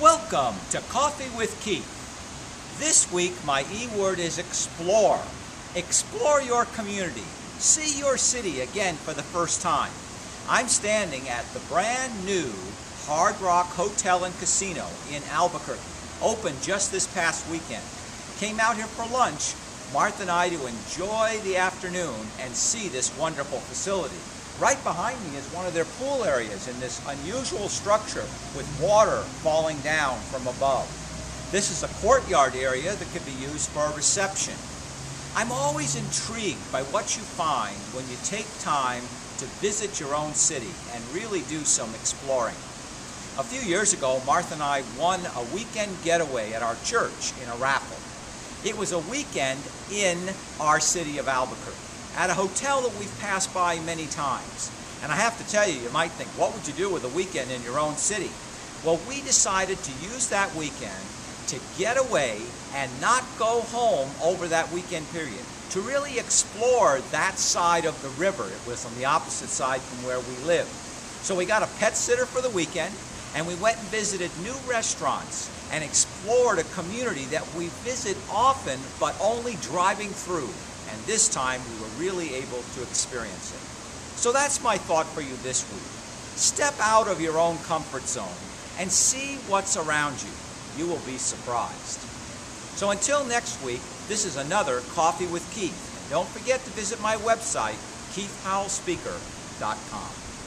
Welcome to Coffee with Keith. This week, my E word is explore. Explore your community. See your city again for the first time. I'm standing at the brand new Hard Rock Hotel and Casino in Albuquerque, opened just this past weekend. Came out here for lunch, Martha and I, to enjoy the afternoon and see this wonderful facility. Right behind me is one of their pool areas in this unusual structure with water falling down from above. This is a courtyard area that could be used for a reception. I'm always intrigued by what you find when you take time to visit your own city and really do some exploring. A few years ago, Martha and I won a weekend getaway at our church in a raffle. It was a weekend in our city of Albuquerque at a hotel that we've passed by many times. And I have to tell you, you might think, what would you do with a weekend in your own city? Well, we decided to use that weekend to get away and not go home over that weekend period, to really explore that side of the river. It was on the opposite side from where we live. So we got a pet sitter for the weekend, and we went and visited new restaurants and explored a community that we visit often, but only driving through and this time we were really able to experience it. So that's my thought for you this week. Step out of your own comfort zone and see what's around you. You will be surprised. So until next week, this is another Coffee with Keith. And don't forget to visit my website, keithpowellspeaker.com.